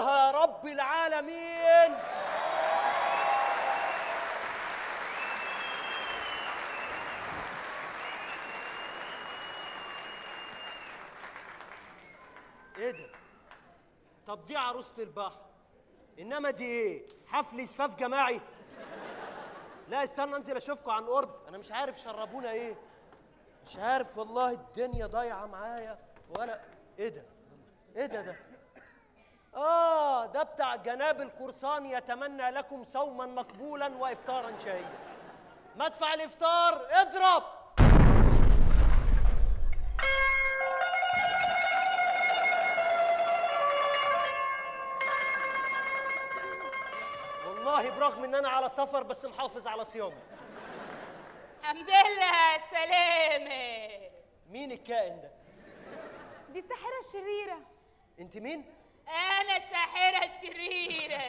يسترها يا رب العالمين. إيه ده؟ طب دي عروسة البحر انما دي إيه؟ حفل زفاف جماعي. لا استنى انزل اشوفكم عن قرب. أنا مش عارف شربونا إيه. مش عارف والله الدنيا ضايعة معايا. وأنا إيه ده؟ إيه ده ده؟ بتاع جناب القرصان يتمنى لكم صوما مقبولا وإفطارا شهيا. مدفع الإفطار اضرب! والله برغم إن أنا على سفر بس محافظ على صيامي. الحمد لله السلامة مين الكائن ده؟ دي الساحرة الشريرة. أنت مين؟ أنا الساحرة الشريرة.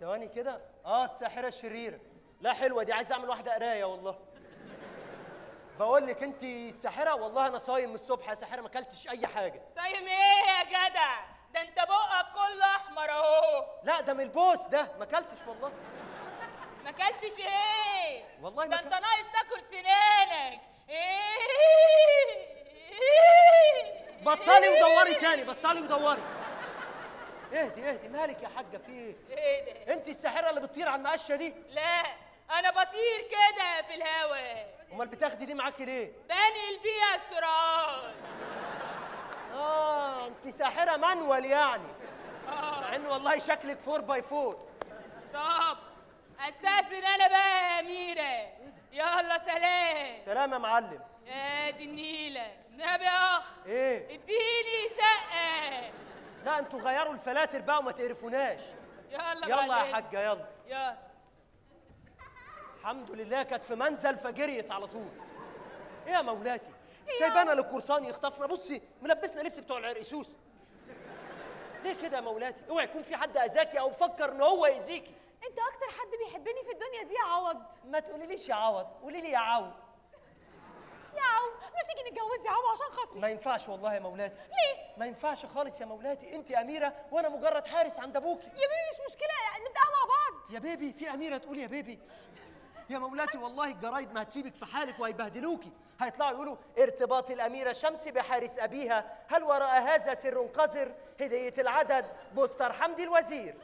ثواني كده. آه الساحرة الشريرة. لا حلوة دي عايز أعمل واحدة قراية والله. بقول لك أنت الساحره والله أنا صايم من الصبح يا ساحرة ما أكلتش أي حاجة. صايم إيه يا جدع؟ ده أنت بقك كله أحمر أهو. لا ده من البوس ده. ما أكلتش والله. ما أكلتش إيه؟ والله ما ده أكلت. ناقص تاكل سنانك. إيه؟ بطلي ودوري تاني بطلي ودوري. اهدي اهدي. مالك يا حاجة في إيه؟ إيه ده؟ انت الساحرة اللي بتطير على المقشه دي؟ لا أنا بطير كده في الهوا أمال بتاخدي دي معاكي ليه؟ بنقل بيها السرعات آه انت ساحرة مانوال يعني. آه. مع إن والله شكلك 4 باي 4 طب استاذن أنا بقى يا أميرة. يلا سلام. سلام يا معلم. ادي النيلة. نبي يا أخ. إيه؟ اديني لا أنتوا غيروا الفلاتر بقى وما تقرفوناش. يلا يلا يا. حاجة يلا. يلا الحمد لله كانت في منزل فجريت على طول. إيه يا مولاتي؟ سايبانا للقرصان يخطفنا. بصي ملبسنا لبس بتوع العرقسوس ليه كده يا مولاتي؟ اوعي يكون في حد أذاكي أو فكر إن هو يأذيكي. أنت أكتر حد بيحبني في الدنيا دي يا عوض. ما تقوليليش يا عوض قولي لي يا عو يا عو. ما تيجي نتجوز يا عو عشان خاطري. ما ينفعش والله يا مولاتي ليه؟ ما ينفعش خالص يا مولاتي. انت أميرة وأنا مجرد حارس عند أبوكي. يا بيبي مش مشكلة نبدأها مع بعض. يا بيبي في أميرة تقول يا بيبي. يا مولاتي والله الجرايد ما هتسيبك في حالك وهيبهدلوكي. هيطلعوا يقولوا ارتباط الأميرة شمس بحارس أبيها. هل وراء هذا سر قذر؟ هدية العدد. بوستر حمدي الوزير.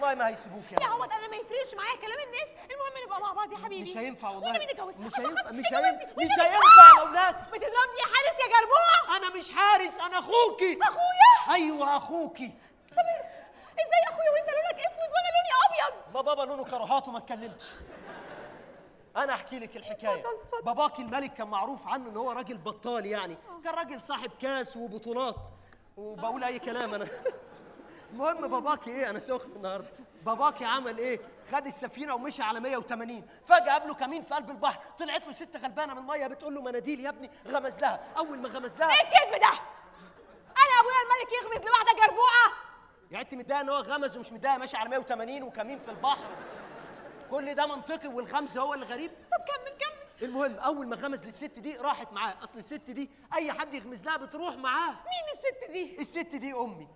والله ما هيسيبوك يا مولاتي. عوض أنا ما يفرقش معايا كلام الناس. المهم نبقى مع بعض يا حبيبي. مش هينفع والله. مش هينفع مش. هينفع مش. هينفع يا مولاتي بتضربني يا حارس يا جربوع. أنا مش حارس أنا أخوكي. أخويا؟ أيوه أخوكي. طب إزاي يا أخويا وأنت لونك أسود وأنا لوني أبيض؟ ده بابا لونه كراهات وما اتكلمش. أنا أحكي لك الحكاية. باباك الملك كان معروف عنه إن هو راجل بطال يعني. كان راجل صاحب كاس وبطولات. وبقول أي كلام أنا. المهم باباكي إيه؟ أنا سخن النهارده. باباكي عمل إيه؟ خد السفينة ومشي على 180 فجأة قابله كمين في قلب البحر. طلعت له ست غلبانة من المية بتقول له مناديل يا ابني غمز لها. أول ما غمز لها إيه الكذب ده؟ أنا أبويا الملك يغمز لواحده جربوعة. يعني انت متضايقه إن هو غمز ومش متضايقه ماشي على 180 وكمين في البحر. كل ده منطقي والغمز هو اللي غريب. طب كمل كمل. المهم أول ما غمز للست دي راحت معاه. أصل الست دي أي حد يغمز لها بتروح معاه. مين الست دي؟ الست دي أمي.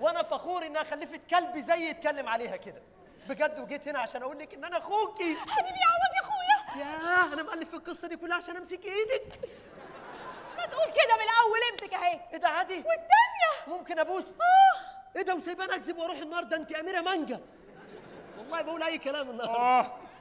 وأنا فخور انها خلفت كلب زي يتكلم عليها كده. بجد وجيت هنا عشان أقول لك ان أنا اخوكي. حبيبي يا عوض يا اخويا. ياه أنا مؤلف القصة دي كلها عشان امسك إيدك. ما تقول كده من الأول امسك اهي. إيه ده عادي؟ والتانيه ممكن ابوس؟ آه. إيه ده وسايباني اكذب وأروح النار؟ ده انت اميرة مانجا. والله بقول اي كلام النهارده. آه.